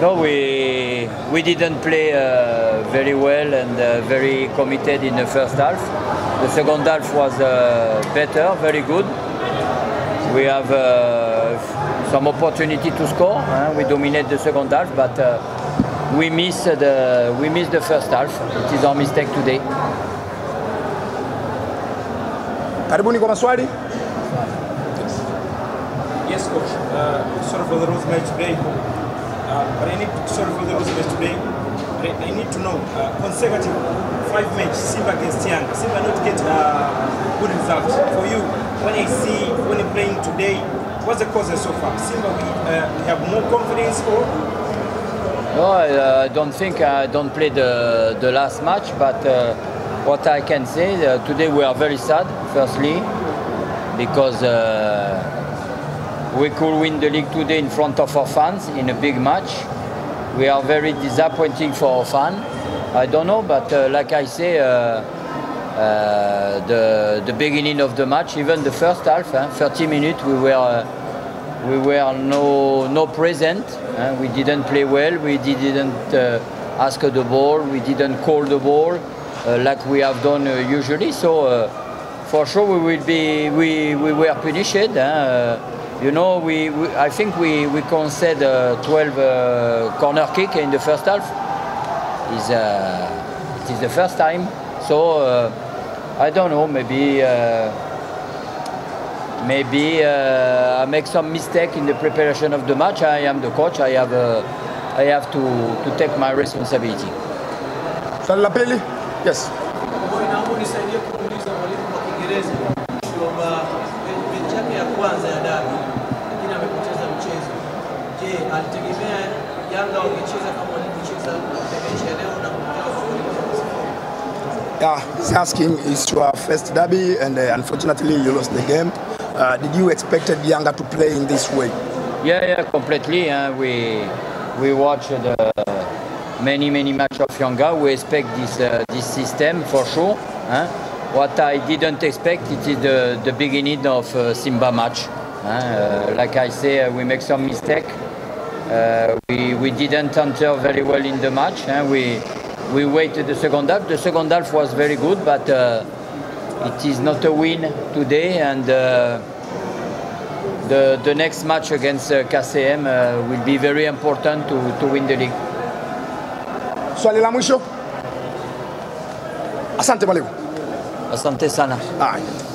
No, we we didn't play uh, very well and uh, very committed in the first half. The second half was uh, better, very good. We have uh, some opportunity to score. huh? We dominate the second half, but uh, we miss the we miss the first half. It is our mistake today. Karibuni kwa maswali. Yes, coach. Uh, sorry for the rules match today. Uh, but I need sorry for the match today. But I, need to know uh, consecutive five match Simba against Yanga. Simba not get uh, good result for you. When I see when you're playing today, what's the causes so far? Simba we, uh, we have more confidence or No, I uh, don't think I don't play the, the last match, but uh, what I can say uh, today we are very sad. Firstly, because uh, we could win the league today in front of our fans in a big match. We are very disappointing for our fan. I don't know, but uh, like I say, uh, uh, the the beginning of the match, even the first half, eh, 30 minutes, we were. Uh, we were no no present. uh, we didn't play well. We didn't uh, ask the ball. We didn't call the ball uh, like we have done uh, usually. So for sure we will be we, we were punished. uh, you know, we, we I think we we conceded uh, 12 uh, corner kick in the first half. Is uh, it is the first time. So uh, I don't know. Maybe. Uh, maybe uh, I make some mistake in the preparation of the match. I am the coach. I have uh, I have to, to take my responsibility. Swali la. Yes. Naomba unisaidie kumuuliza mwalimu kwa Kiingereza kwamba me- mechi yake ya kwanza ya dabi, lakini amepoteza mchezo. Je, alitegemea Yanga wangecheza kama walivyocheza mechi ya leo na kupoteza kwa goli moja kwa sifuri? Yeah, he's asking, it's your first derby and uh, unfortunately you lost the game. Uh, did you expected Yanga to play in this way? Yeah, yeah, completely. Uh, we we watch the many many match of Yanga. We expect this uh, this system for sure. huh? What I didn't expect it is the, the beginning of uh, Simba match. huh? Uh, like I say, uh, we make some mistake. Uh, we, we didn't enter very well in the match. huh? We we waited the second half. The second half was very good, but uh, it is not a win today. And uh, the, the next match against uh, KCM uh, will be very important to, to win the league. Swali la mwisho. Asante mwalimu. Asante sana. Haya.